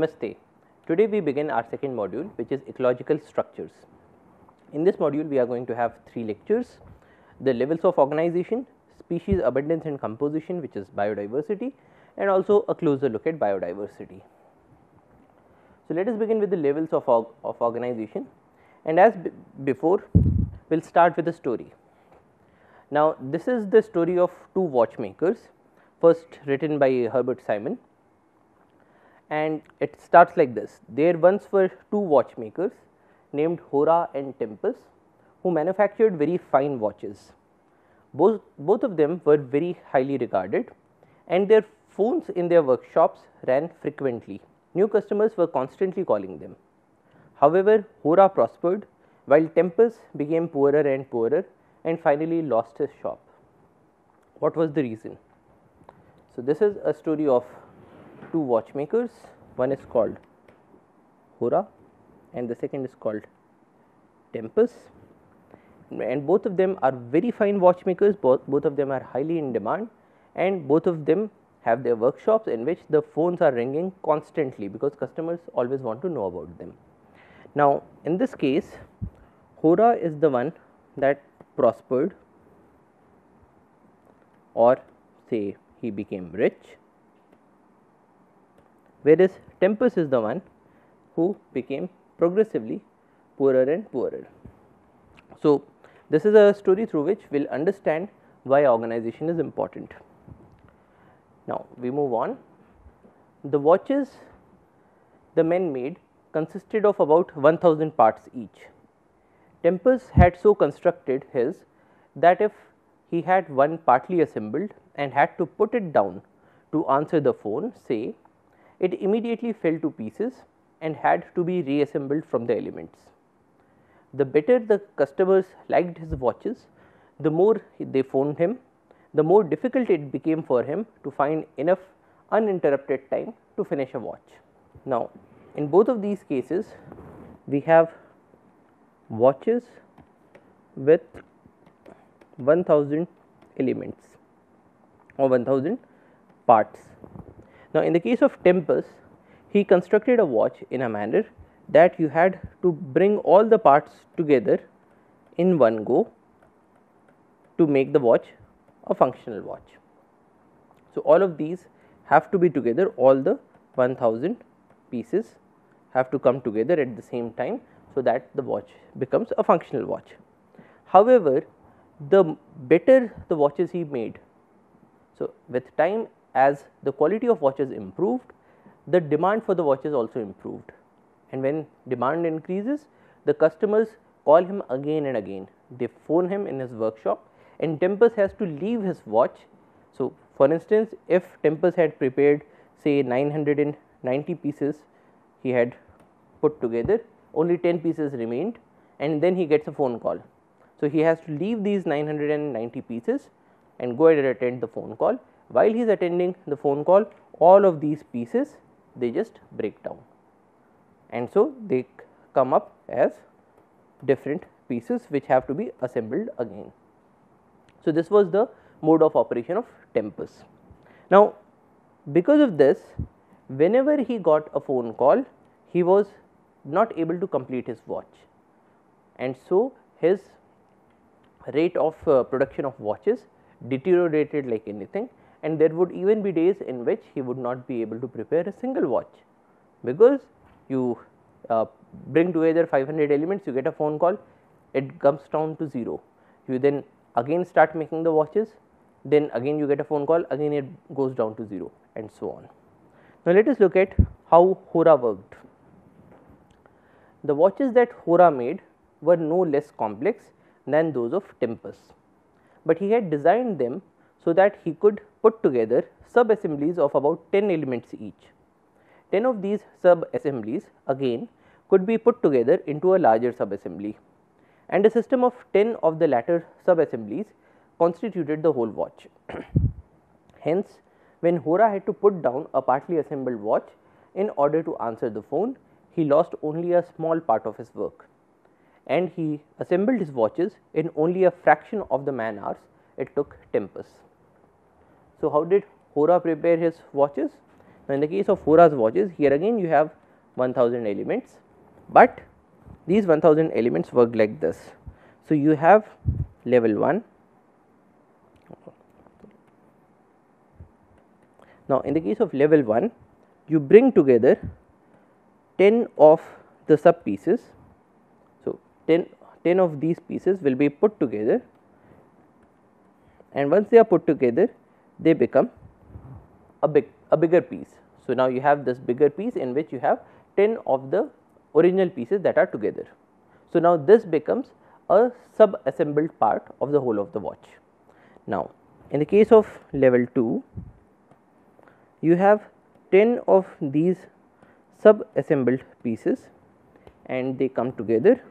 Namaste. Today we begin our second module which is ecological structures. In this module we are going to have three lectures, the levels of organization, species abundance and composition which is biodiversity and also a closer look at biodiversity. So, let us begin with the levels of, of organization and as before we will start with a story. Now, this is the story of two watchmakers first written by Herbert Simon and it starts like this. There once were two watchmakers named Hora and Tempus who manufactured very fine watches. Both, both of them were very highly regarded and their phones in their workshops ran frequently. New customers were constantly calling them. However, Hora prospered while Tempus became poorer and poorer and finally lost his shop. What was the reason? So, this is a story of two watchmakers, one is called Hora and the second is called Tempus. And both of them are very fine watchmakers, both, both of them are highly in demand. And both of them have their workshops in which the phones are ringing constantly because customers always want to know about them. Now, in this case Hora is the one that prospered or say he became rich whereas Tempus is the one who became progressively poorer and poorer. So, this is a story through which we will understand why organization is important. Now, we move on. The watches the men made consisted of about 1000 parts each. Tempus had so constructed his that if he had one partly assembled and had to put it down to answer the phone say it immediately fell to pieces and had to be reassembled from the elements. The better the customers liked his watches, the more they phoned him, the more difficult it became for him to find enough uninterrupted time to finish a watch. Now, in both of these cases, we have watches with 1000 elements or 1000 parts now, in the case of Tempus, he constructed a watch in a manner that you had to bring all the parts together in one go to make the watch a functional watch. So, all of these have to be together all the 1000 pieces have to come together at the same time. So, that the watch becomes a functional watch. However, the better the watches he made. So, with time as the quality of watches improved, the demand for the watches also improved and when demand increases the customers call him again and again. They phone him in his workshop and Tempus has to leave his watch. So, for instance, if Tempus had prepared say 990 pieces he had put together only 10 pieces remained and then he gets a phone call. So, he has to leave these 990 pieces and go ahead and attend the phone call while he is attending the phone call all of these pieces they just break down and so they come up as different pieces which have to be assembled again. So, this was the mode of operation of Tempus. Now, because of this whenever he got a phone call he was not able to complete his watch and so his rate of uh, production of watches deteriorated like anything and there would even be days in which he would not be able to prepare a single watch because you uh, bring together 500 elements you get a phone call it comes down to 0 you then again start making the watches then again you get a phone call again it goes down to 0 and so on. Now, let us look at how Hora worked. The watches that Hora made were no less complex than those of Tempus, but he had designed them so that he could put together sub assemblies of about 10 elements each. 10 of these sub assemblies again could be put together into a larger sub assembly and a system of 10 of the latter sub assemblies constituted the whole watch. Hence, when Hora had to put down a partly assembled watch in order to answer the phone, he lost only a small part of his work and he assembled his watches in only a fraction of the man hours it took Tempus. So, how did Hora prepare his watches? Now, in the case of Hora's watches here again you have 1000 elements, but these 1000 elements work like this. So, you have level 1. Now, in the case of level 1 you bring together 10 of the sub pieces. So, 10, 10 of these pieces will be put together and once they are put together they become a big a bigger piece. So, now you have this bigger piece in which you have 10 of the original pieces that are together. So, now this becomes a sub assembled part of the whole of the watch. Now, in the case of level 2 you have 10 of these sub assembled pieces and they come together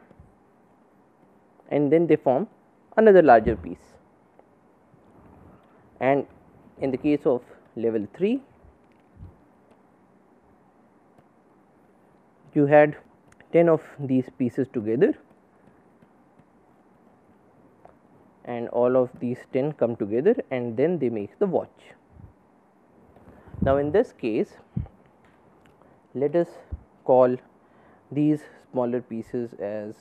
and then they form another larger piece and in the case of level 3 you had 10 of these pieces together and all of these 10 come together and then they make the watch. Now, in this case let us call these smaller pieces as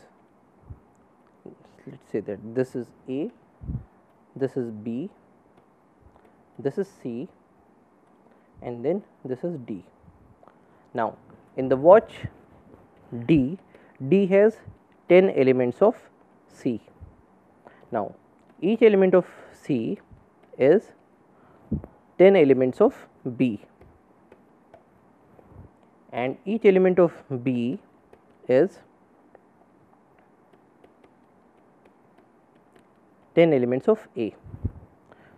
let us say that this is A, this is B, this is C and then this is D. Now, in the watch D, D has 10 elements of C. Now, each element of C is 10 elements of B and each element of B is 10 elements of A.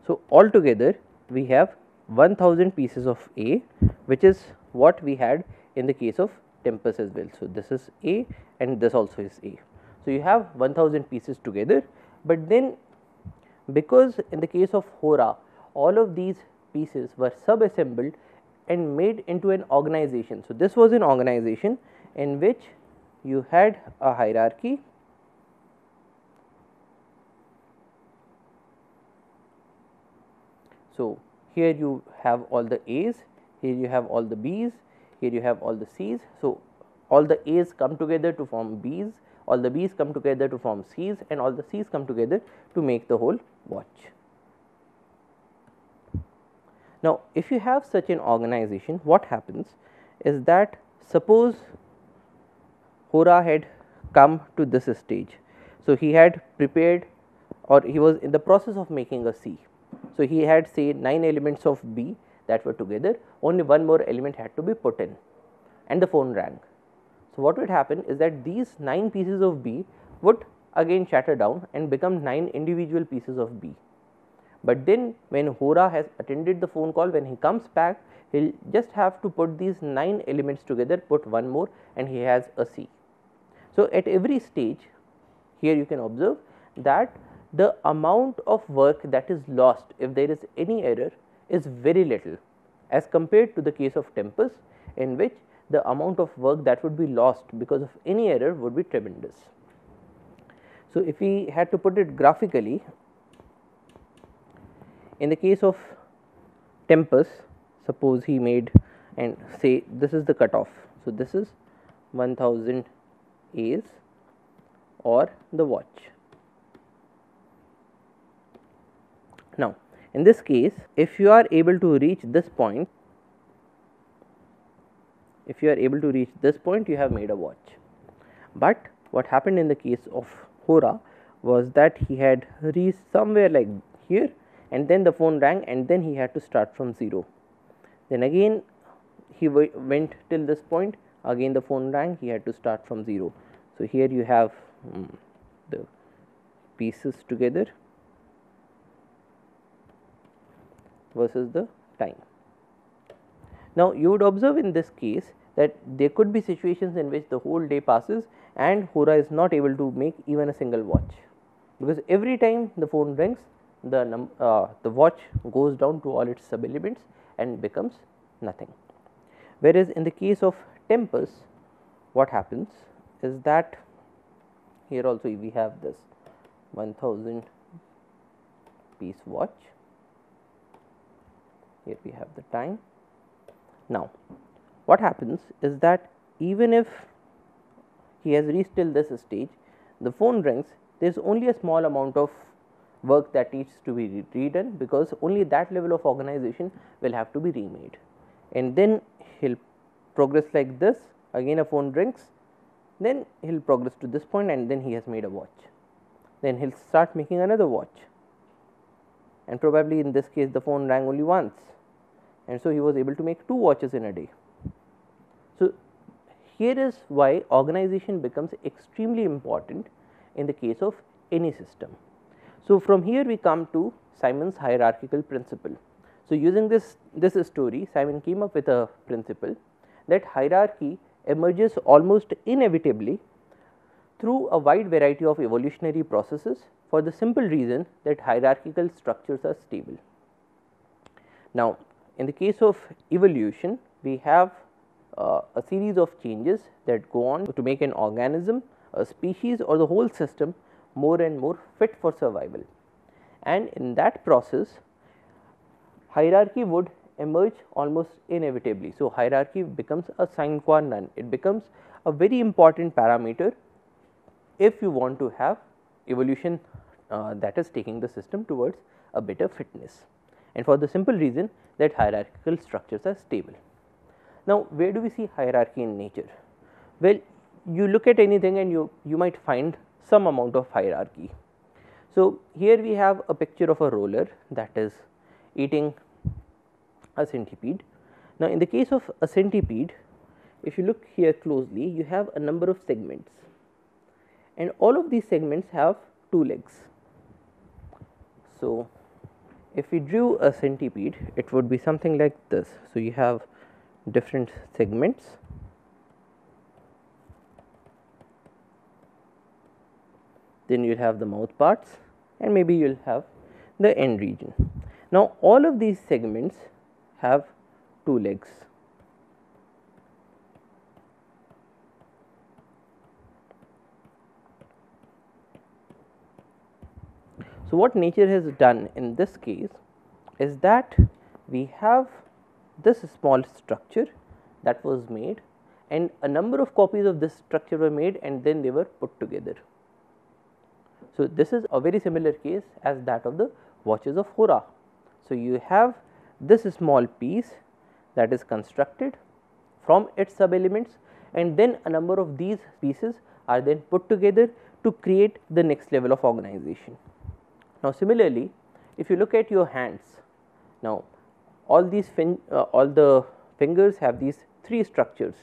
So, altogether we have 1000 pieces of A which is what we had in the case of Tempus as well. So, this is A and this also is A. So, you have 1000 pieces together, but then because in the case of Hora all of these pieces were sub assembled and made into an organization. So, this was an organization in which you had a hierarchy So, here you have all the A's, here you have all the B's, here you have all the C's. So, all the A's come together to form B's, all the B's come together to form C's and all the C's come together to make the whole watch. Now, if you have such an organization, what happens is that suppose Hora had come to this stage. So, he had prepared or he was in the process of making a C. So, he had say 9 elements of B that were together, only one more element had to be put in and the phone rang. So, what would happen is that these 9 pieces of B would again shatter down and become 9 individual pieces of B. But then when Hora has attended the phone call, when he comes back, he will just have to put these 9 elements together, put one more and he has a C. So, at every stage here you can observe that the amount of work that is lost if there is any error is very little as compared to the case of Tempus in which the amount of work that would be lost because of any error would be tremendous. So, if we had to put it graphically in the case of Tempus suppose he made and say this is the cutoff. So, this is 1000 A's or the watch. Now, in this case if you are able to reach this point if you are able to reach this point you have made a watch. But what happened in the case of Hora was that he had reached somewhere like here and then the phone rang and then he had to start from 0. Then again he went till this point again the phone rang he had to start from 0. So, here you have um, the pieces together versus the time. Now, you would observe in this case that there could be situations in which the whole day passes and Hora is not able to make even a single watch, because every time the phone rings the uh, the watch goes down to all its sub elements and becomes nothing. Whereas, in the case of Tempus what happens is that here also we have this 1000 piece watch here we have the time Now, what happens is that even if he has reached till this stage, the phone rings, there is only a small amount of work that needs to be redone because only that level of organization will have to be remade. And then he will progress like this, again a phone rings, then he will progress to this point and then he has made a watch. Then he will start making another watch and probably in this case the phone rang only once and so he was able to make two watches in a day. So, here is why organization becomes extremely important in the case of any system. So, from here we come to Simon's hierarchical principle. So, using this, this story Simon came up with a principle that hierarchy emerges almost inevitably through a wide variety of evolutionary processes for the simple reason that hierarchical structures are stable. Now, in the case of evolution, we have uh, a series of changes that go on to make an organism, a species or the whole system more and more fit for survival. And in that process, hierarchy would emerge almost inevitably. So, hierarchy becomes a sine qua non, it becomes a very important parameter if you want to have evolution uh, that is taking the system towards a better fitness and for the simple reason that hierarchical structures are stable. Now, where do we see hierarchy in nature? Well, you look at anything and you, you might find some amount of hierarchy. So, here we have a picture of a roller that is eating a centipede. Now, in the case of a centipede, if you look here closely, you have a number of segments and all of these segments have two legs. So, if we drew a centipede, it would be something like this. So, you have different segments then you will have the mouth parts and maybe you will have the end region. Now, all of these segments have two legs. So, what nature has done in this case is that we have this small structure that was made and a number of copies of this structure were made and then they were put together. So, this is a very similar case as that of the watches of Hora. So, you have this small piece that is constructed from its sub elements and then a number of these pieces are then put together to create the next level of organization. Now, similarly, if you look at your hands, now all these fin uh, all the fingers have these three structures.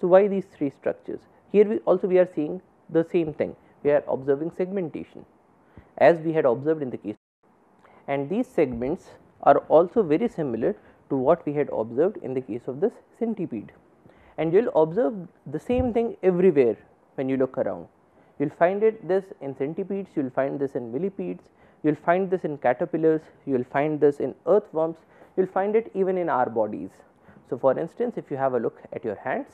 So, why these three structures? Here we also we are seeing the same thing, we are observing segmentation as we had observed in the case and these segments are also very similar to what we had observed in the case of this centipede. And you will observe the same thing everywhere when you look around. You will find it this in centipedes, you will find this in millipedes, you will find this in caterpillars, you will find this in earthworms, you will find it even in our bodies. So, for instance, if you have a look at your hands,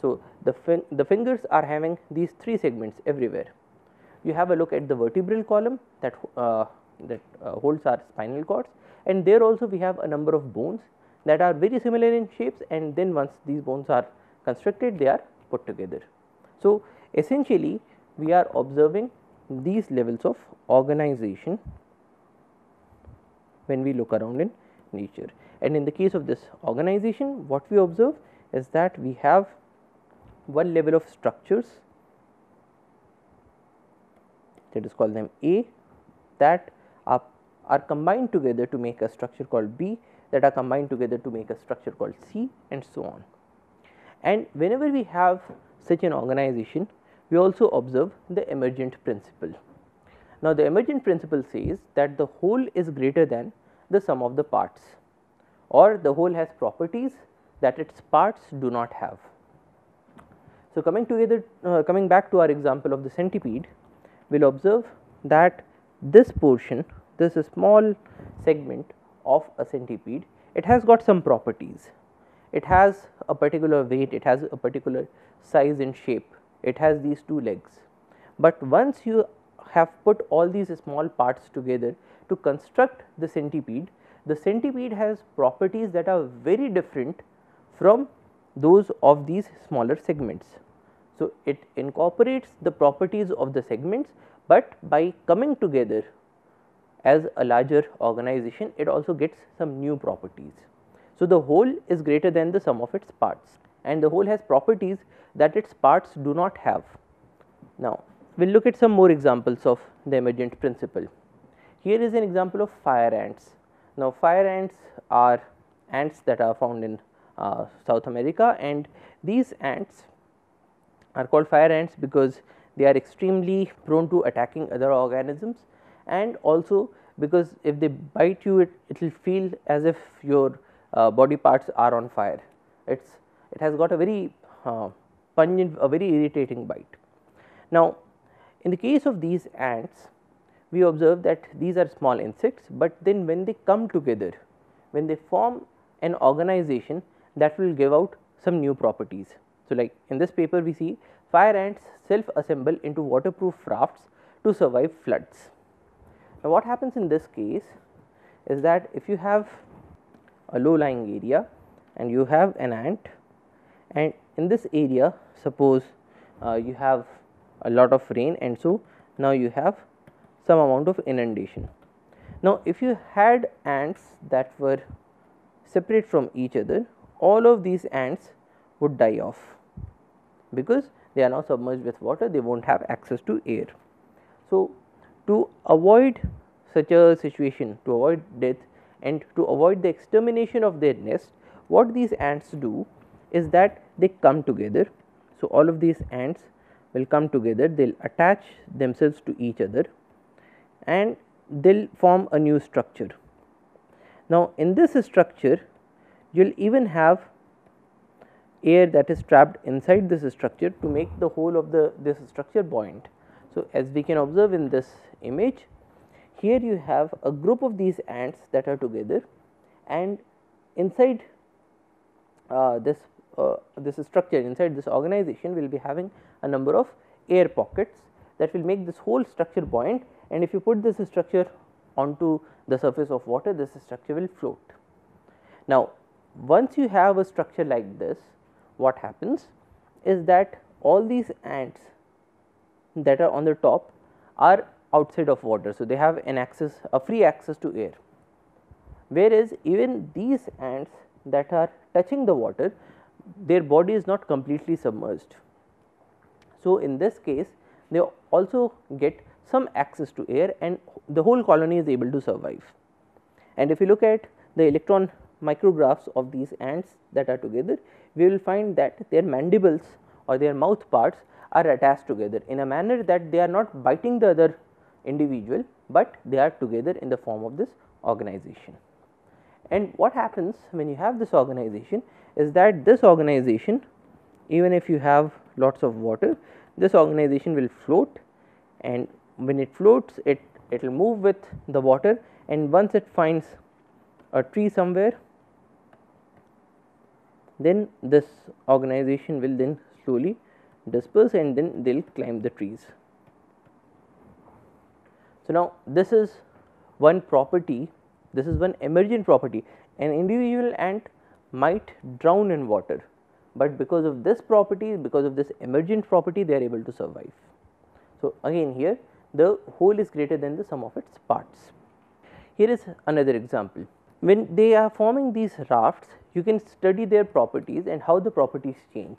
so the, fin the fingers are having these three segments everywhere. You have a look at the vertebral column that, uh, that uh, holds our spinal cords and there also we have a number of bones that are very similar in shapes and then once these bones are constructed they are put together. So, essentially we are observing these levels of organization when we look around in nature. And in the case of this organization, what we observe is that we have one level of structures let us call them A that are, are combined together to make a structure called B that are combined together to make a structure called C and so on. And whenever we have such an organization, we also observe the emergent principle. Now, the emergent principle says that the whole is greater than the sum of the parts or the whole has properties that its parts do not have. So, coming together uh, coming back to our example of the centipede, we will observe that this portion this small segment of a centipede it has got some properties. It has a particular weight, it has a particular size and shape it has these two legs. But once you have put all these small parts together to construct the centipede, the centipede has properties that are very different from those of these smaller segments. So, it incorporates the properties of the segments, but by coming together as a larger organization it also gets some new properties. So, the whole is greater than the sum of its parts and the whole has properties that its parts do not have. Now, we will look at some more examples of the emergent principle. Here is an example of fire ants. Now, fire ants are ants that are found in uh, South America and these ants are called fire ants because they are extremely prone to attacking other organisms and also because if they bite you it, it will feel as if your uh, body parts are on fire. It's it has got a very uh, pungent a very irritating bite. Now, in the case of these ants we observe that these are small insects, but then when they come together when they form an organization that will give out some new properties. So, like in this paper we see fire ants self assemble into waterproof rafts to survive floods. Now, what happens in this case is that if you have a low lying area and you have an ant and in this area suppose uh, you have a lot of rain and so now you have some amount of inundation. Now, if you had ants that were separate from each other all of these ants would die off because they are now submerged with water they will not have access to air. So, to avoid such a situation to avoid death and to avoid the extermination of their nest what these ants do is that they come together. So, all of these ants will come together they will attach themselves to each other and they will form a new structure. Now, in this structure you will even have air that is trapped inside this structure to make the whole of the this structure buoyant. So, as we can observe in this image here you have a group of these ants that are together and inside uh, this uh, this structure inside this organization will be having a number of air pockets that will make this whole structure buoyant and if you put this structure onto the surface of water this structure will float. Now, once you have a structure like this what happens is that all these ants that are on the top are outside of water. So, they have an access a free access to air whereas even these ants that are touching the water their body is not completely submerged. So, in this case they also get some access to air and the whole colony is able to survive. And if you look at the electron micrographs of these ants that are together, we will find that their mandibles or their mouth parts are attached together in a manner that they are not biting the other individual, but they are together in the form of this organization. And what happens when you have this organization is that this organization even if you have lots of water this organization will float and when it floats it it will move with the water and once it finds a tree somewhere then this organization will then slowly disperse and then they will climb the trees. So, now this is one property, this is one emergent property an individual ant might drown in water, but because of this property because of this emergent property they are able to survive. So, again here the whole is greater than the sum of its parts. Here is another example when they are forming these rafts you can study their properties and how the properties change.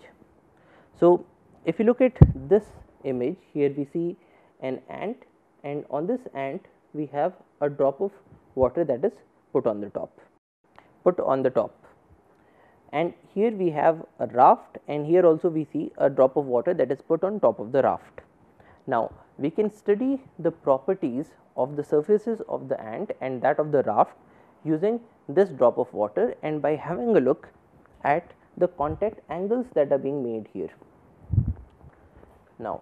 So, if you look at this image here we see an ant and on this ant we have a drop of water that is put on the top put on the top and here we have a raft and here also we see a drop of water that is put on top of the raft. Now, we can study the properties of the surfaces of the ant and that of the raft using this drop of water and by having a look at the contact angles that are being made here. Now,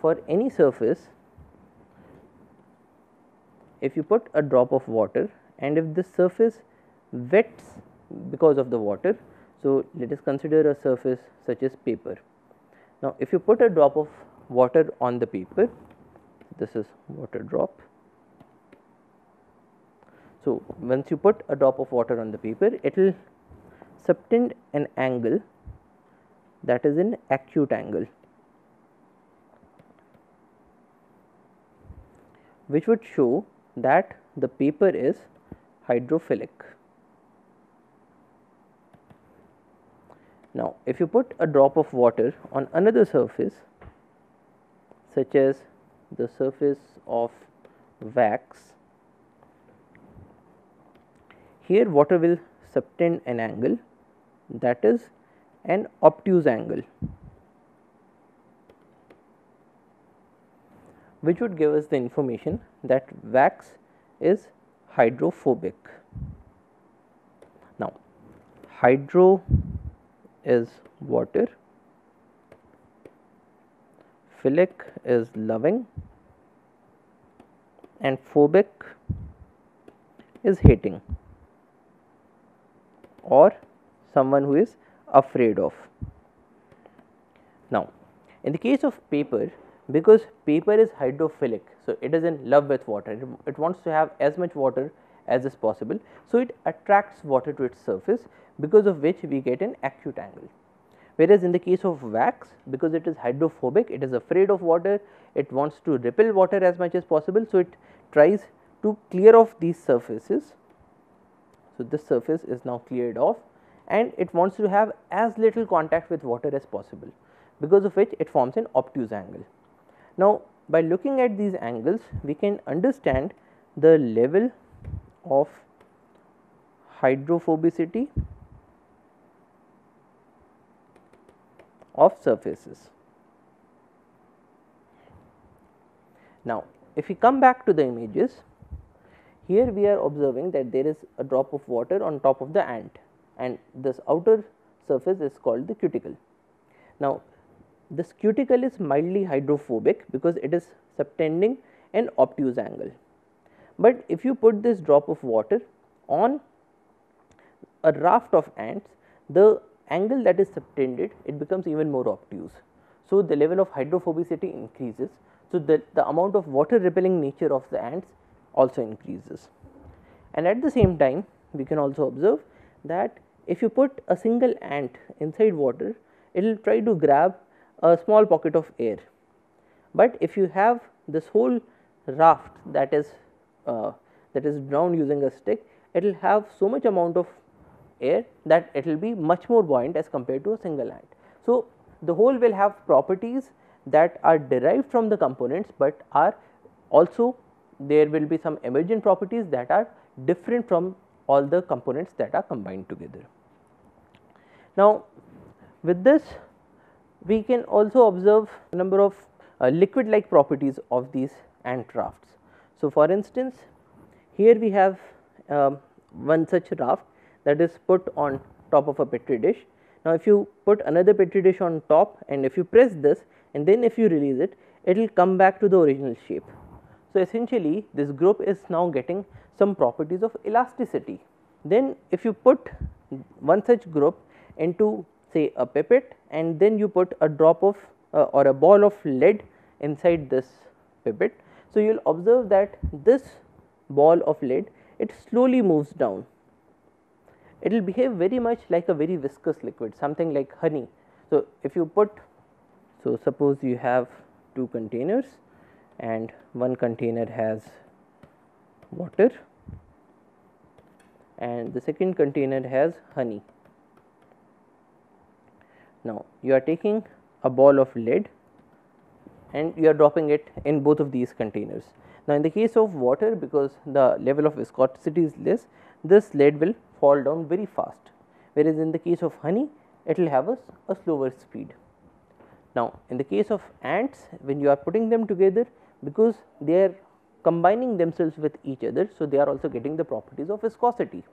for any surface if you put a drop of water and if the surface wets because of the water. So, let us consider a surface such as paper. Now, if you put a drop of water on the paper, this is water drop. So, once you put a drop of water on the paper, it will subtend an angle that is an acute angle which would show that the paper is hydrophilic. Now, if you put a drop of water on another surface such as the surface of wax, here water will subtend an angle that is an obtuse angle which would give us the information that wax is hydrophobic. Now, hydro is water, philic is loving and phobic is hating or someone who is afraid of. Now, in the case of paper because paper is hydrophilic. So, it is in love with water, it, it wants to have as much water as is possible. So, it attracts water to its surface because of which we get an acute angle. Whereas, in the case of wax because it is hydrophobic, it is afraid of water, it wants to repel water as much as possible. So, it tries to clear off these surfaces. So, this surface is now cleared off and it wants to have as little contact with water as possible because of which it forms an obtuse angle. Now, by looking at these angles we can understand the level of hydrophobicity of surfaces. Now, if we come back to the images, here we are observing that there is a drop of water on top of the ant and this outer surface is called the cuticle. Now, this cuticle is mildly hydrophobic because it is subtending an obtuse angle. But if you put this drop of water on a raft of ants, the angle that is subtended it becomes even more obtuse. So, the level of hydrophobicity increases. So, the, the amount of water repelling nature of the ants also increases. And at the same time we can also observe that if you put a single ant inside water, it will try to grab a small pocket of air. But if you have this whole raft that is uh, that is drawn using a stick, it will have so much amount of air that it will be much more buoyant as compared to a single ant. So, the whole will have properties that are derived from the components, but are also there will be some emergent properties that are different from all the components that are combined together. Now, with this we can also observe number of uh, liquid like properties of these ant rafts. So, for instance, here we have uh, one such raft that is put on top of a petri dish. Now, if you put another petri dish on top and if you press this and then if you release it, it will come back to the original shape. So, essentially this group is now getting some properties of elasticity. Then if you put one such group into say a pipette and then you put a drop of uh, or a ball of lead inside this pipette. So, you will observe that this ball of lead it slowly moves down. It will behave very much like a very viscous liquid something like honey. So, if you put so suppose you have two containers and one container has water and the second container has honey. Now, you are taking a ball of lead and you are dropping it in both of these containers. Now, in the case of water because the level of viscosity is less this lead will fall down very fast whereas in the case of honey it will have a, a slower speed. Now, in the case of ants when you are putting them together because they are combining themselves with each other. So, they are also getting the properties of viscosity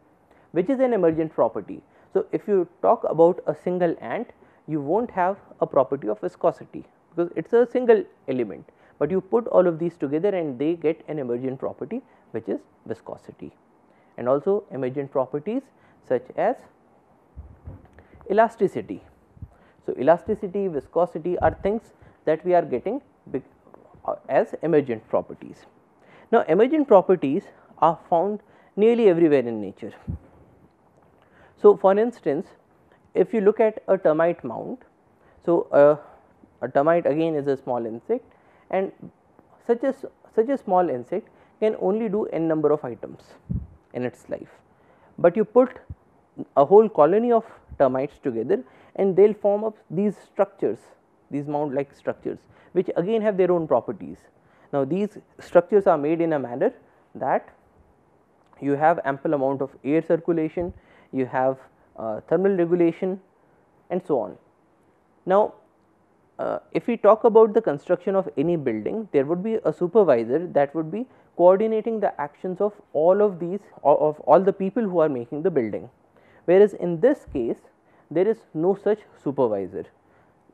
which is an emergent property. So, if you talk about a single ant you will not have a property of viscosity because it is a single element, but you put all of these together and they get an emergent property which is viscosity and also emergent properties such as elasticity. So, elasticity, viscosity are things that we are getting uh, as emergent properties. Now, emergent properties are found nearly everywhere in nature. So, for instance, if you look at a termite mound, so uh, a termite again is a small insect and such a such a small insect can only do n number of items in its life, but you put a whole colony of termites together and they will form up these structures these mound like structures which again have their own properties. Now, these structures are made in a manner that you have ample amount of air circulation, you have uh, thermal regulation and so on. Now, uh, if we talk about the construction of any building, there would be a supervisor that would be coordinating the actions of all of these of all the people who are making the building. Whereas, in this case there is no such supervisor.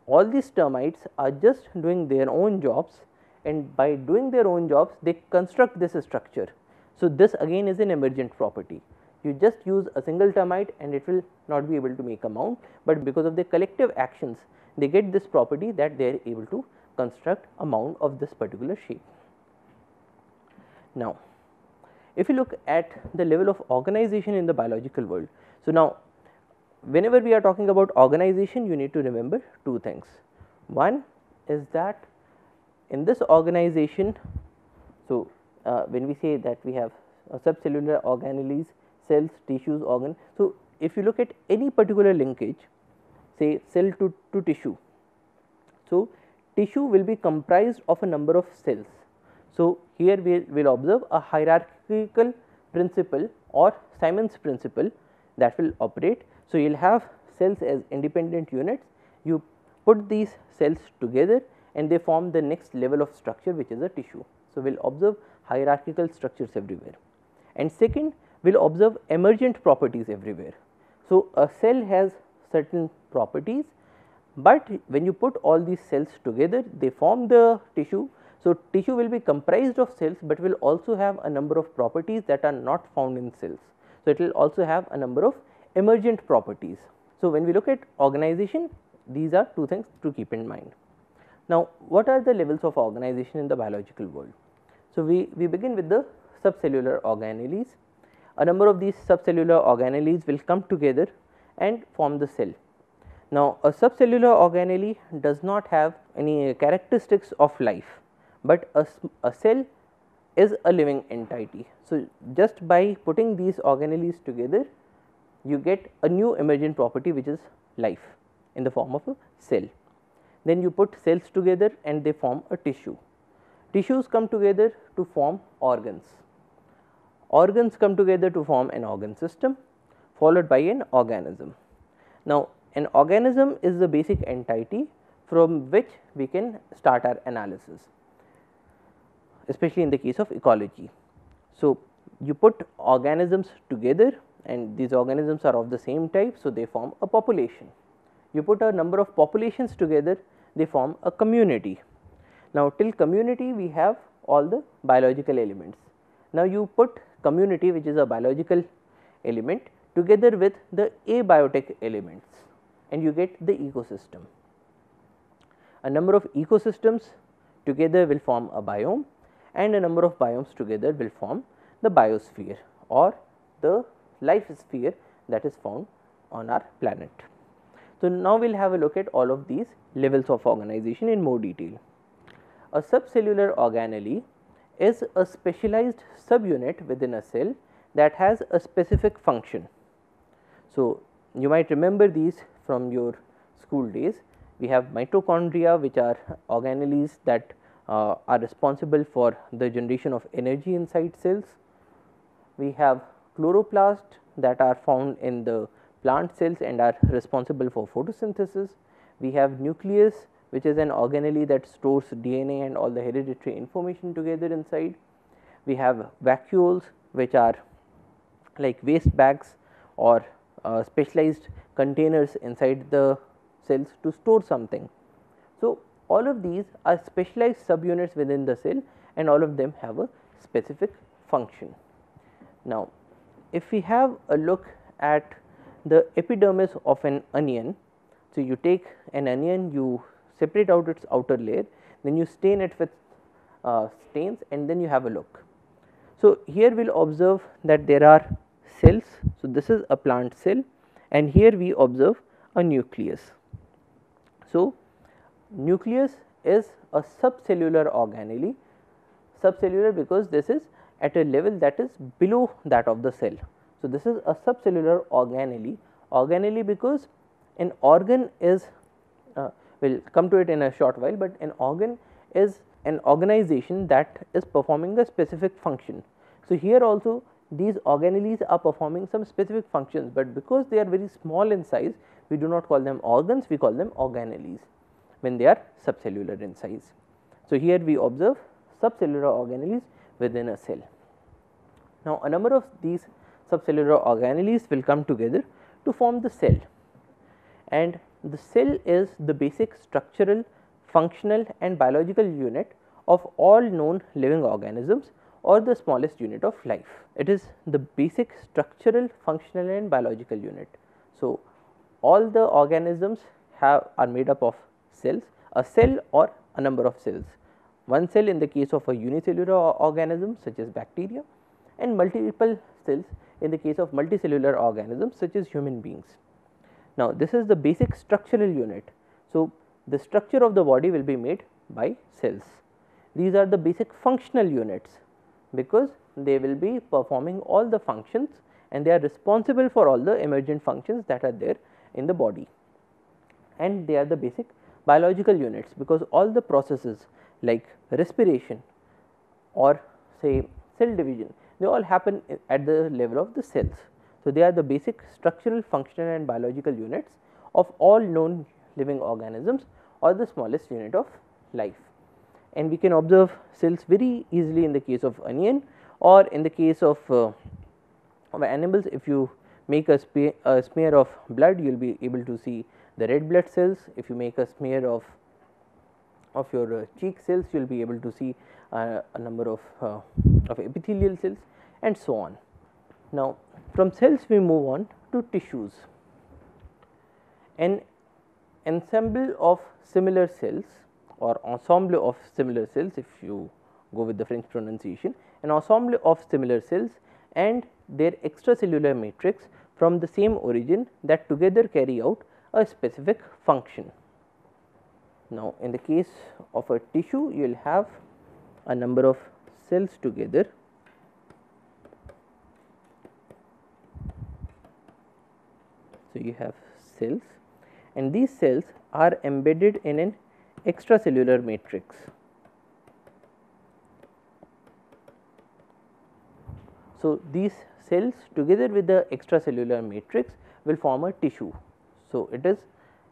All these termites are just doing their own jobs and by doing their own jobs they construct this structure. So, this again is an emergent property. You just use a single termite and it will not be able to make a mound, but because of the collective actions they get this property that they are able to construct a mound of this particular shape. Now, if you look at the level of organization in the biological world. So, now whenever we are talking about organization you need to remember two things. One is that in this organization, so uh, when we say that we have subcellular organelles, cells, tissues, organ. So, if you look at any particular linkage say cell to, to tissue. So, tissue will be comprised of a number of cells. So, here we will observe a hierarchical principle or Simon's principle that will operate. So, you will have cells as independent units, you put these cells together and they form the next level of structure which is a tissue. So, we will observe hierarchical structures everywhere and second we will observe emergent properties everywhere. So, a cell has certain properties, but when you put all these cells together they form the tissue. So, tissue will be comprised of cells, but will also have a number of properties that are not found in cells. So, it will also have a number of emergent properties. So, when we look at organization these are two things to keep in mind. Now, what are the levels of organization in the biological world? So, we, we begin with the subcellular organelles. A number of these subcellular organelles will come together and form the cell. Now, a subcellular organelle does not have any characteristics of life, but a, a cell is a living entity. So, just by putting these organelles together you get a new emergent property which is life in the form of a cell. Then you put cells together and they form a tissue. Tissues come together to form organs. Organs come together to form an organ system followed by an organism. Now, an organism is the basic entity from which we can start our analysis especially in the case of ecology. So, you put organisms together and these organisms are of the same type. So, they form a population. You put a number of populations together they form a community. Now, till community we have all the biological elements. Now, you put community which is a biological element together with the abiotic elements and you get the ecosystem. A number of ecosystems together will form a biome and a number of biomes together will form the biosphere or the life sphere that is found on our planet. So, now we will have a look at all of these levels of organization in more detail. A subcellular organelle is a specialized subunit within a cell that has a specific function. So, you might remember these from your school days. We have mitochondria which are organelles that uh, are responsible for the generation of energy inside cells. We have chloroplast that are found in the plant cells and are responsible for photosynthesis. We have nucleus which is an organelle that stores DNA and all the hereditary information together inside. We have vacuoles which are like waste bags or uh, specialized containers inside the cells to store something. So, all of these are specialized subunits within the cell and all of them have a specific function. Now, if we have a look at the epidermis of an onion, so you take an onion, you separate out its outer layer, then you stain it with uh, stains and then you have a look. So, here we will observe that there are cells. So, this is a plant cell and here we observe a nucleus. So, nucleus is a subcellular organelle, subcellular because this is at a level that is below that of the cell. So, this is a subcellular organelle, organelle because an organ is uh, we will come to it in a short while, but an organ is an organization that is performing a specific function. So, here also these organelles are performing some specific functions, but because they are very small in size we do not call them organs we call them organelles when they are subcellular in size. So, here we observe subcellular organelles within a cell. Now, a number of these subcellular organelles will come together to form the cell and the cell is the basic structural, functional and biological unit of all known living organisms or the smallest unit of life. It is the basic structural, functional and biological unit. So, all the organisms have are made up of cells, a cell or a number of cells. One cell in the case of a unicellular organism such as bacteria and multiple cells in the case of multicellular organisms such as human beings. Now, this is the basic structural unit. So, the structure of the body will be made by cells. These are the basic functional units because they will be performing all the functions and they are responsible for all the emergent functions that are there in the body and they are the basic biological units because all the processes like respiration or say cell division they all happen at the level of the cells. So, they are the basic structural functional and biological units of all known living organisms or the smallest unit of life. And we can observe cells very easily in the case of onion or in the case of, uh, of animals if you make a, a smear of blood you will be able to see the red blood cells. If you make a smear of of your uh, cheek cells you will be able to see uh, a number of, uh, of epithelial cells and so on. Now, from cells we move on to tissues. An ensemble of similar cells or ensemble of similar cells if you go with the French pronunciation, an ensemble of similar cells and their extracellular matrix from the same origin that together carry out a specific function. Now, in the case of a tissue you will have a number of cells together So, you have cells and these cells are embedded in an extracellular matrix. So, these cells together with the extracellular matrix will form a tissue. So, it is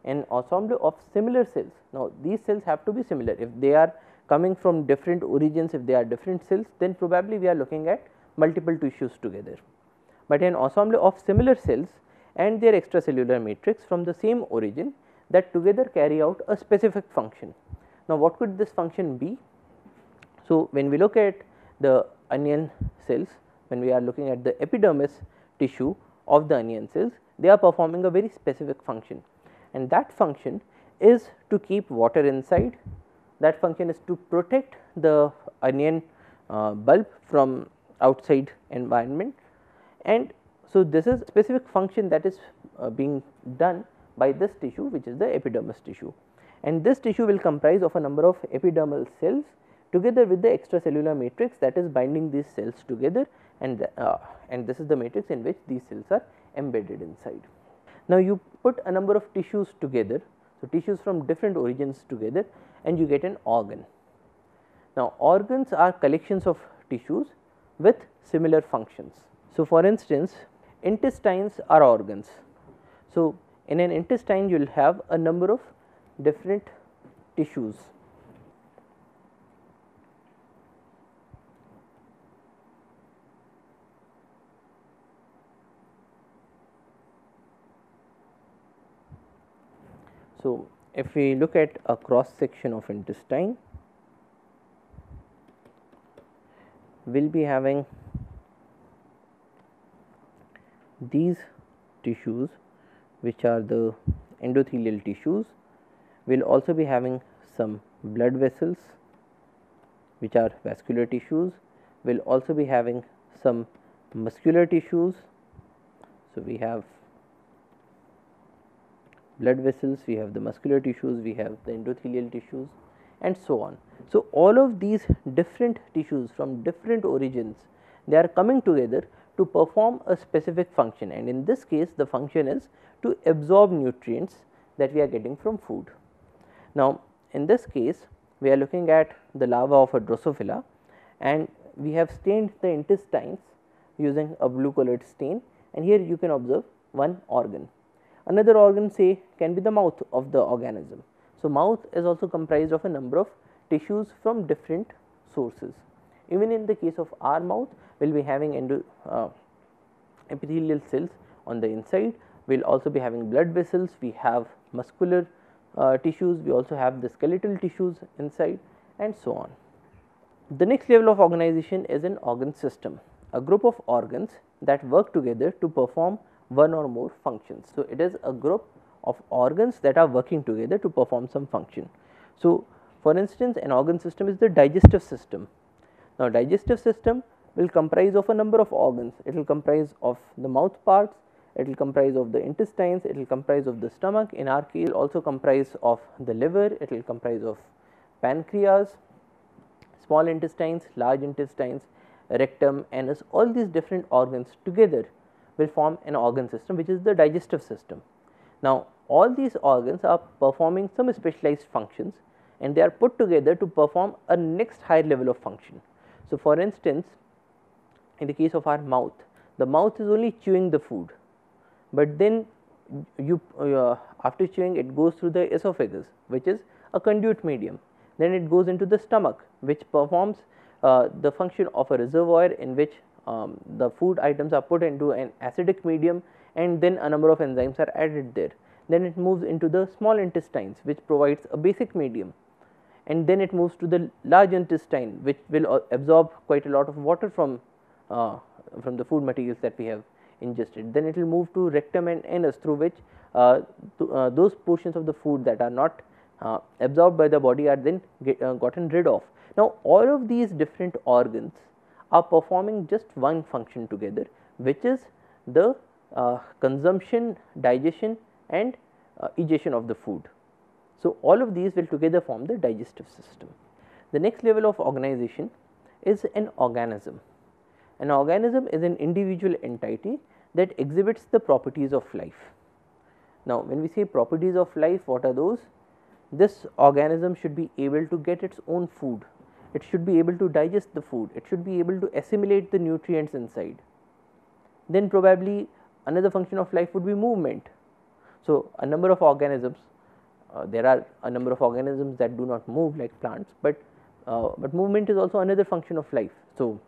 an ensemble of similar cells. Now, these cells have to be similar if they are coming from different origins if they are different cells then probably we are looking at multiple tissues together. But an ensemble of similar cells and their extracellular matrix from the same origin that together carry out a specific function. Now, what could this function be? So, when we look at the onion cells, when we are looking at the epidermis tissue of the onion cells, they are performing a very specific function and that function is to keep water inside, that function is to protect the onion uh, bulb from outside environment and so, this is specific function that is uh, being done by this tissue which is the epidermis tissue and this tissue will comprise of a number of epidermal cells together with the extracellular matrix that is binding these cells together and uh, and this is the matrix in which these cells are embedded inside. Now, you put a number of tissues together, so tissues from different origins together and you get an organ. Now, organs are collections of tissues with similar functions. So, for instance, intestines are organs. So, in an intestine you will have a number of different tissues. So, if we look at a cross section of intestine, we will be having these tissues which are the endothelial tissues We will also be having some blood vessels which are vascular tissues We will also be having some muscular tissues. So, we have blood vessels, we have the muscular tissues, we have the endothelial tissues and so on. So, all of these different tissues from different origins they are coming together to perform a specific function and in this case the function is to absorb nutrients that we are getting from food. Now, in this case we are looking at the larva of a Drosophila and we have stained the intestines using a blue colored stain and here you can observe one organ. Another organ say can be the mouth of the organism. So, mouth is also comprised of a number of tissues from different sources. Even in the case of our mouth, will be having endo, uh, epithelial cells on the inside, we will also be having blood vessels, we have muscular uh, tissues, we also have the skeletal tissues inside and so on. The next level of organization is an organ system, a group of organs that work together to perform one or more functions. So, it is a group of organs that are working together to perform some function. So, for instance, an organ system is the digestive system. Now, digestive system will comprise of a number of organs. It will comprise of the mouth parts, it will comprise of the intestines, it will comprise of the stomach. In our case, also comprise of the liver, it will comprise of pancreas, small intestines, large intestines, rectum, anus, all these different organs together will form an organ system which is the digestive system. Now, all these organs are performing some specialized functions and they are put together to perform a next higher level of function. So, for instance, in the case of our mouth, the mouth is only chewing the food, but then you uh, after chewing it goes through the esophagus which is a conduit medium, then it goes into the stomach which performs uh, the function of a reservoir in which um, the food items are put into an acidic medium and then a number of enzymes are added there. Then it moves into the small intestines which provides a basic medium. And then it moves to the large intestine which will absorb quite a lot of water from uh, from the food materials that we have ingested. Then it will move to rectum and anus through which uh, to, uh, those portions of the food that are not uh, absorbed by the body are then get, uh, gotten rid of. Now, all of these different organs are performing just one function together which is the uh, consumption, digestion and uh, egestion of the food. So, all of these will together form the digestive system. The next level of organization is an organism. An organism is an individual entity that exhibits the properties of life. Now, when we say properties of life, what are those? This organism should be able to get its own food, it should be able to digest the food, it should be able to assimilate the nutrients inside. Then probably another function of life would be movement. So, a number of organisms, uh, there are a number of organisms that do not move like plants, but uh, but movement is also another function of life. So,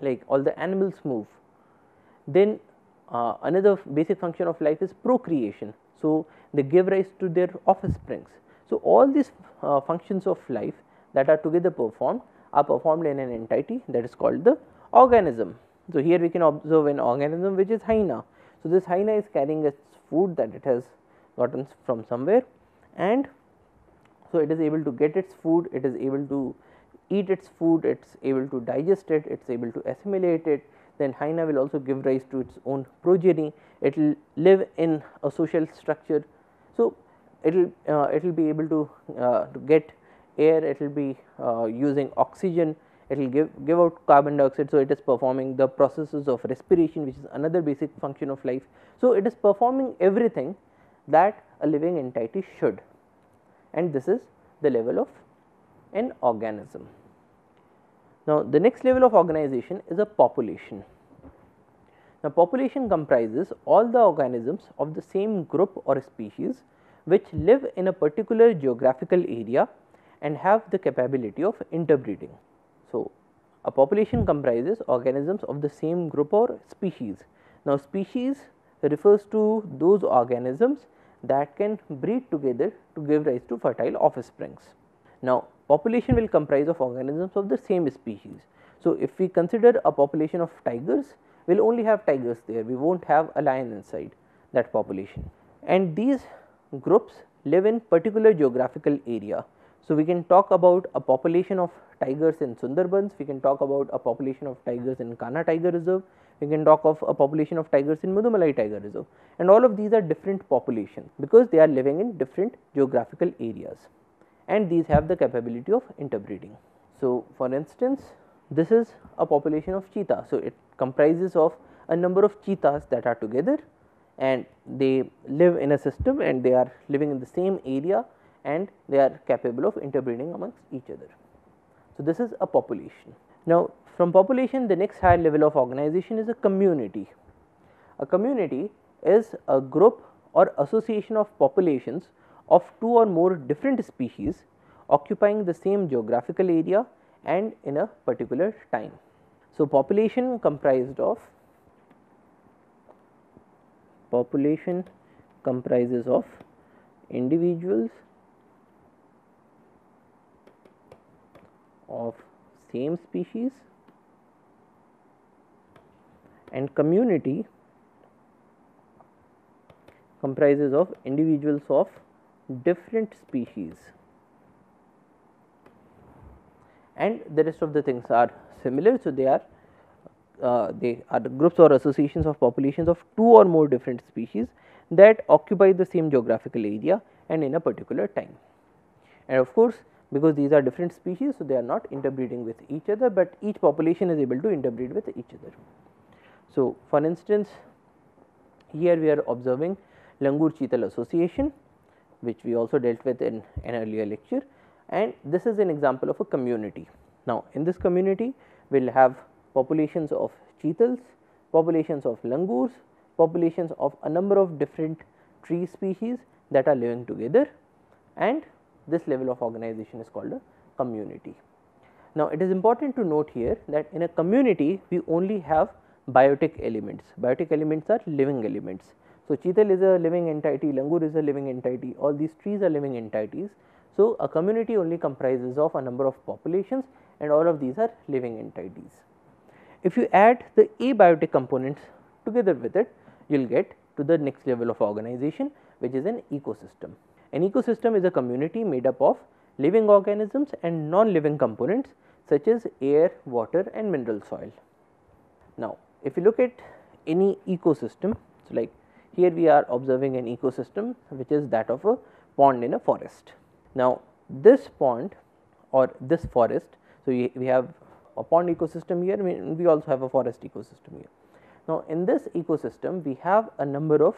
like all the animals move. Then uh, another basic function of life is procreation. So, they give rise to their offsprings. So, all these uh, functions of life that are together performed are performed in an entity that is called the organism. So, here we can observe an organism which is hyena. So, this hyena is carrying its food that it has gotten from somewhere and so it is able to get its food, it is able to eat its food, it is able to digest it, it is able to assimilate it, then hyena will also give rise to its own progeny, it will live in a social structure. So, it will uh, it will be able to, uh, to get air, it will be uh, using oxygen, it will give, give out carbon dioxide. So, it is performing the processes of respiration which is another basic function of life. So, it is performing everything that a living entity should and this is the level of an organism. Now, the next level of organization is a population. Now, population comprises all the organisms of the same group or species which live in a particular geographical area and have the capability of interbreeding. So, a population comprises organisms of the same group or species. Now, species refers to those organisms that can breed together to give rise to fertile offsprings. Now, population will comprise of organisms of the same species. So, if we consider a population of tigers, we will only have tigers there, we will not have a lion inside that population. And these groups live in particular geographical area. So, we can talk about a population of tigers in Sundarbans, we can talk about a population of tigers in Kanha Tiger Reserve, we can talk of a population of tigers in Mudumalai Tiger Reserve and all of these are different populations because they are living in different geographical areas and these have the capability of interbreeding. So, for instance, this is a population of cheetah. So, it comprises of a number of cheetahs that are together and they live in a system and they are living in the same area and they are capable of interbreeding amongst each other. So, this is a population. Now, from population the next higher level of organization is a community. A community is a group or association of populations of two or more different species occupying the same geographical area and in a particular time. So, population comprised of population comprises of individuals of same species and community comprises of individuals of different species and the rest of the things are similar. So, they are uh, they are groups or associations of populations of two or more different species that occupy the same geographical area and in a particular time. And of course, because these are different species, so they are not interbreeding with each other, but each population is able to interbreed with each other. So, for instance, here we are observing Langur Chital association which we also dealt with in an earlier lecture and this is an example of a community. Now, in this community we will have populations of cheetals, populations of langurs, populations of a number of different tree species that are living together and this level of organization is called a community. Now, it is important to note here that in a community we only have biotic elements. Biotic elements are living elements. So, cheetal is a living entity, langur is a living entity, all these trees are living entities. So, a community only comprises of a number of populations and all of these are living entities. If you add the abiotic components together with it, you will get to the next level of organization which is an ecosystem. An ecosystem is a community made up of living organisms and non-living components such as air, water and mineral soil. Now, if you look at any ecosystem, so like here we are observing an ecosystem which is that of a pond in a forest. Now, this pond or this forest, so we we have a pond ecosystem here, we also have a forest ecosystem here. Now, in this ecosystem we have a number of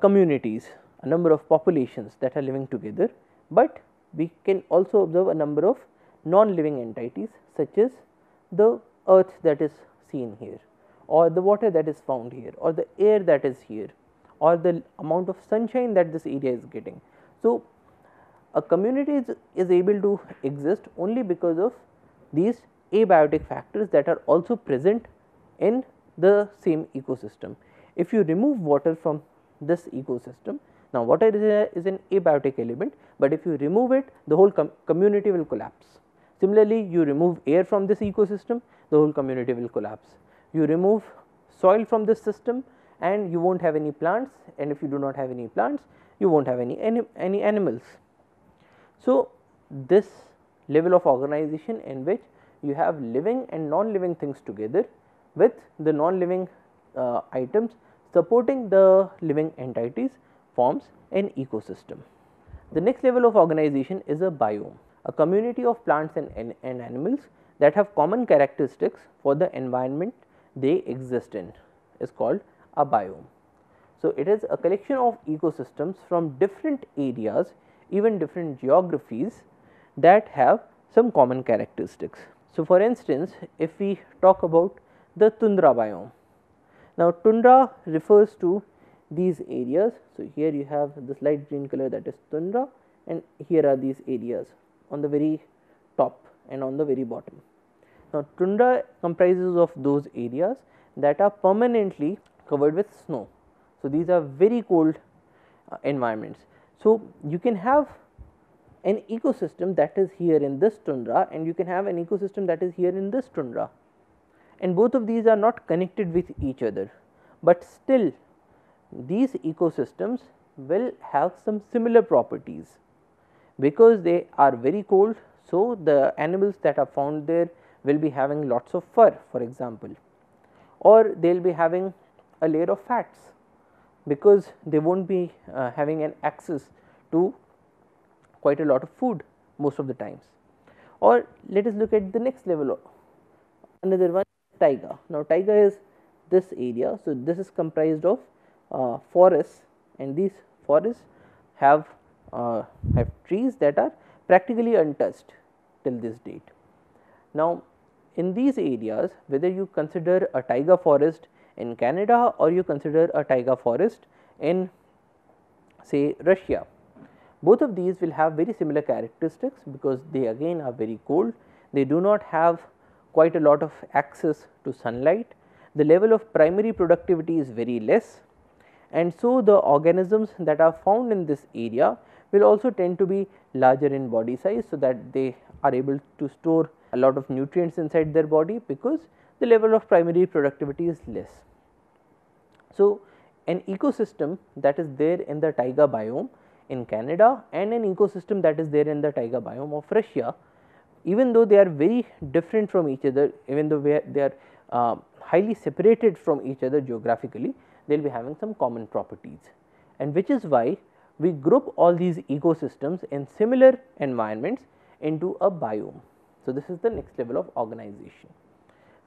communities, a number of populations that are living together, but we can also observe a number of non-living entities such as the earth that is seen here or the water that is found here or the air that is here or the amount of sunshine that this area is getting. So, a community is, is able to exist only because of these abiotic factors that are also present in the same ecosystem. If you remove water from this ecosystem, now water is, a, is an abiotic element, but if you remove it the whole com community will collapse. Similarly, you remove air from this ecosystem the whole community will collapse you remove soil from this system and you will not have any plants and if you do not have any plants you will not have any, any, any animals. So, this level of organization in which you have living and non-living things together with the non-living uh, items supporting the living entities forms an ecosystem. The next level of organization is a biome, a community of plants and, and, and animals that have common characteristics for the environment they exist in is called a biome. So, it is a collection of ecosystems from different areas even different geographies that have some common characteristics. So, for instance, if we talk about the tundra biome. Now, tundra refers to these areas. So, here you have this light green color that is tundra and here are these areas on the very top and on the very bottom. Now, tundra comprises of those areas that are permanently covered with snow. So, these are very cold uh, environments. So, you can have an ecosystem that is here in this tundra and you can have an ecosystem that is here in this tundra and both of these are not connected with each other, but still these ecosystems will have some similar properties because they are very cold. So, the animals that are found there will be having lots of fur for example or they will be having a layer of fats because they will not be uh, having an access to quite a lot of food most of the times. Or let us look at the next level another one taiga. Now, taiga is this area. So, this is comprised of uh, forests and these forests have uh, have trees that are practically untouched till this date. Now, in these areas whether you consider a taiga forest in Canada or you consider a taiga forest in say Russia. Both of these will have very similar characteristics because they again are very cold, they do not have quite a lot of access to sunlight, the level of primary productivity is very less. And so the organisms that are found in this area will also tend to be larger in body size so that they are able to store a lot of nutrients inside their body because the level of primary productivity is less. So, an ecosystem that is there in the taiga biome in Canada and an ecosystem that is there in the taiga biome of Russia, even though they are very different from each other, even though they are uh, highly separated from each other geographically, they will be having some common properties and which is why we group all these ecosystems in similar environments into a biome. So, this is the next level of organization.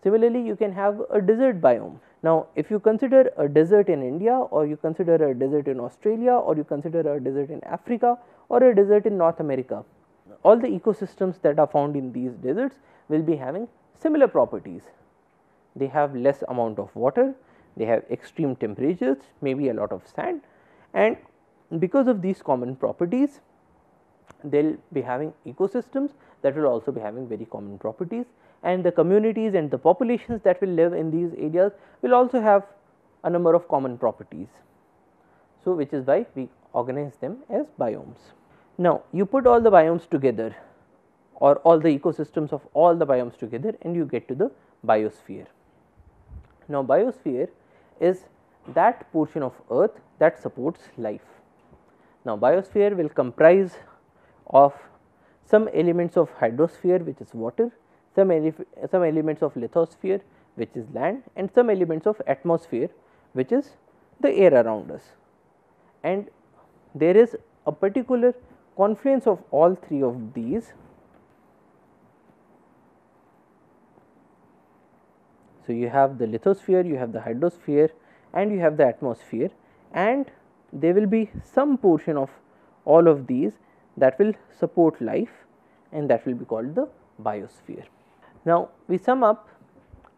Similarly, you can have a desert biome. Now, if you consider a desert in India or you consider a desert in Australia or you consider a desert in Africa or a desert in North America, all the ecosystems that are found in these deserts will be having similar properties. They have less amount of water, they have extreme temperatures, maybe a lot of sand and because of these common properties, they will be having ecosystems that will also be having very common properties and the communities and the populations that will live in these areas will also have a number of common properties. So, which is why we organize them as biomes. Now, you put all the biomes together or all the ecosystems of all the biomes together and you get to the biosphere. Now, biosphere is that portion of earth that supports life. Now, biosphere will comprise of some elements of hydrosphere which is water, some, some elements of lithosphere which is land and some elements of atmosphere which is the air around us. And there is a particular confluence of all three of these. So, you have the lithosphere, you have the hydrosphere and you have the atmosphere and there will be some portion of all of these that will support life and that will be called the biosphere. Now, we sum up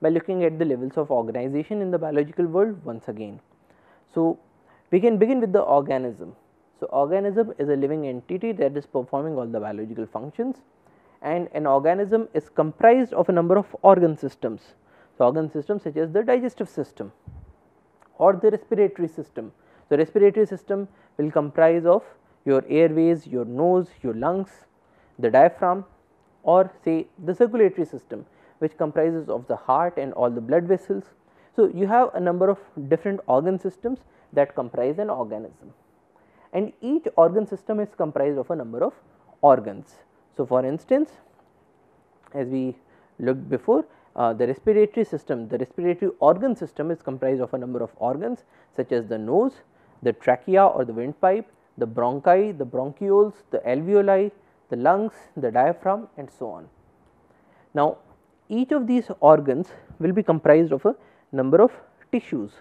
by looking at the levels of organization in the biological world once again. So, we can begin with the organism. So, organism is a living entity that is performing all the biological functions and an organism is comprised of a number of organ systems. So, organ systems such as the digestive system or the respiratory system. So, respiratory system will comprise of your airways, your nose, your lungs, the diaphragm or say the circulatory system which comprises of the heart and all the blood vessels. So, you have a number of different organ systems that comprise an organism and each organ system is comprised of a number of organs. So, for instance, as we looked before uh, the respiratory system, the respiratory organ system is comprised of a number of organs such as the nose, the trachea or the windpipe, the bronchi, the bronchioles, the alveoli, the lungs, the diaphragm and so on. Now, each of these organs will be comprised of a number of tissues.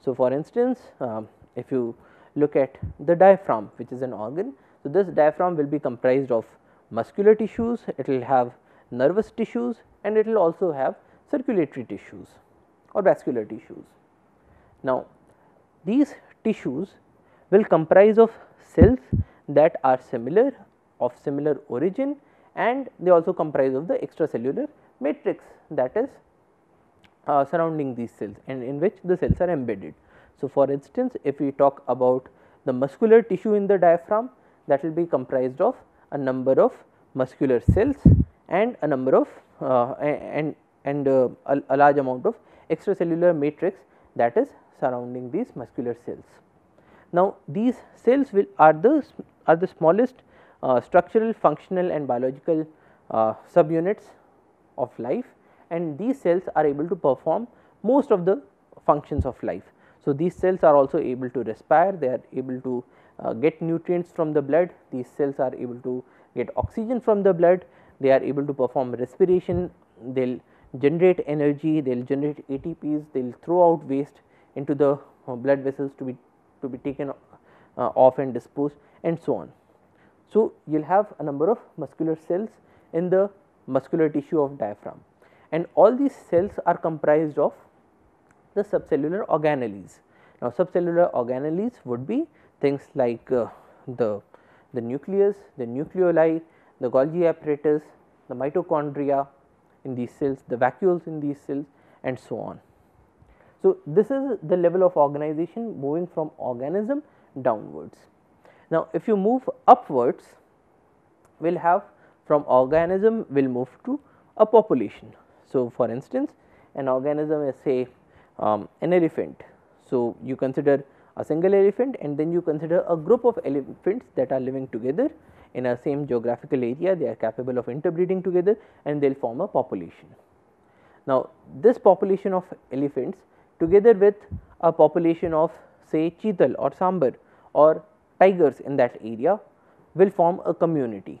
So, for instance, uh, if you look at the diaphragm which is an organ. So, this diaphragm will be comprised of muscular tissues, it will have nervous tissues and it will also have circulatory tissues or vascular tissues. Now, these tissues will comprise of cells that are similar of similar origin and they also comprise of the extracellular matrix that is uh, surrounding these cells and in which the cells are embedded. So, for instance, if we talk about the muscular tissue in the diaphragm that will be comprised of a number of muscular cells and a number of uh, and and uh, a, a large amount of extracellular matrix that is surrounding these muscular cells. Now, these cells will are the are the smallest structural, functional and biological uh, subunits of life and these cells are able to perform most of the functions of life. So, these cells are also able to respire, they are able to uh, get nutrients from the blood, these cells are able to get oxygen from the blood, they are able to perform respiration, they will generate energy, they will generate ATPs, they will throw out waste into the uh, blood vessels to be to be taken uh, off and disposed and so on. So, you will have a number of muscular cells in the muscular tissue of diaphragm and all these cells are comprised of the subcellular organelles. Now, subcellular organelles would be things like uh, the, the nucleus, the nucleoli, the Golgi apparatus, the mitochondria in these cells, the vacuoles in these cells and so on. So, this is the level of organization moving from organism downwards. Now, if you move upwards, we will have from organism will move to a population. So, for instance, an organism is say um, an elephant. So, you consider a single elephant and then you consider a group of elephants that are living together in a same geographical area, they are capable of interbreeding together and they will form a population. Now, this population of elephants together with a population of say cheetal or sambar or tigers in that area will form a community.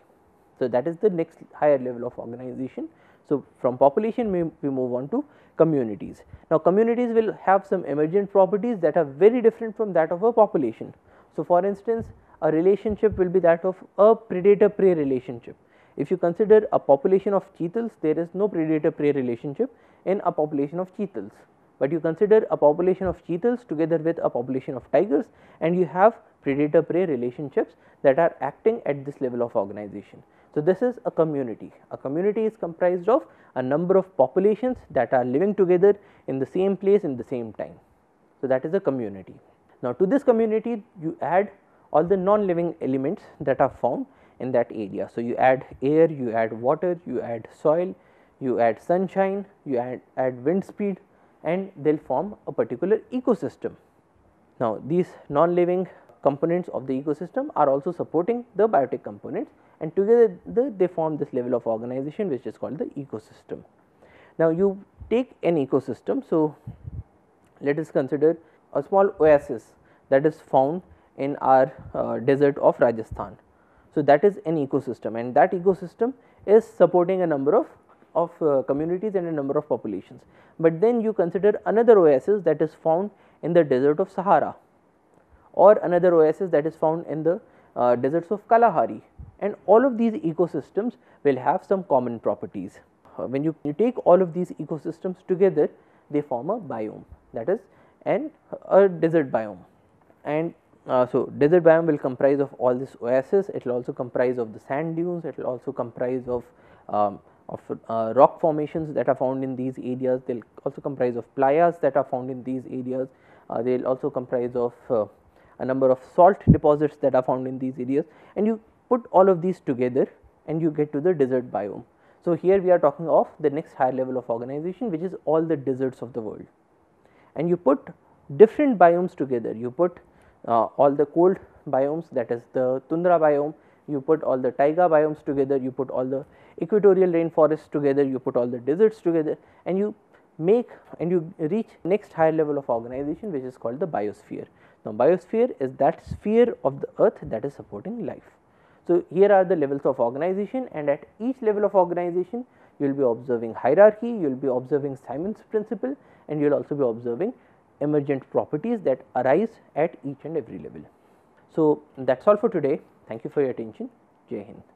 So, that is the next higher level of organization. So, from population we, we move on to communities. Now, communities will have some emergent properties that are very different from that of a population. So, for instance, a relationship will be that of a predator prey relationship. If you consider a population of cheetals, there is no predator prey relationship in a population of cheetals, but you consider a population of cheetals together with a population of tigers and you have predator prey relationships that are acting at this level of organization. So, this is a community. A community is comprised of a number of populations that are living together in the same place in the same time. So, that is a community. Now, to this community you add all the non-living elements that are found in that area. So, you add air, you add water, you add soil, you add sunshine, you add, add wind speed and they will form a particular ecosystem. Now, these non-living components of the ecosystem are also supporting the biotic components and together the, they form this level of organization which is called the ecosystem. Now, you take an ecosystem. So, let us consider a small oasis that is found in our uh, desert of Rajasthan. So, that is an ecosystem and that ecosystem is supporting a number of, of uh, communities and a number of populations. But then you consider another oasis that is found in the desert of Sahara or another oasis that is found in the uh, deserts of Kalahari. And all of these ecosystems will have some common properties. Uh, when you, you take all of these ecosystems together they form a biome. That is an a desert biome. And uh, so desert biome will comprise of all this oasis. It will also comprise of the sand dunes. It will also comprise of um, of uh, rock formations that are found in these areas. They will also comprise of playas that are found in these areas. Uh, they will also comprise of uh, a number of salt deposits that are found in these areas and you put all of these together and you get to the desert biome. So, here we are talking of the next higher level of organization which is all the deserts of the world. And you put different biomes together. You put uh, all the cold biomes that is the tundra biome. You put all the taiga biomes together. You put all the equatorial rainforests together. You put all the deserts together. And you make and you reach next higher level of organization which is called the biosphere. Now, biosphere is that sphere of the earth that is supporting life. So, here are the levels of organization and at each level of organization you will be observing hierarchy, you will be observing Simon's principle and you will also be observing emergent properties that arise at each and every level. So, that is all for today. Thank you for your attention. Jai Hind.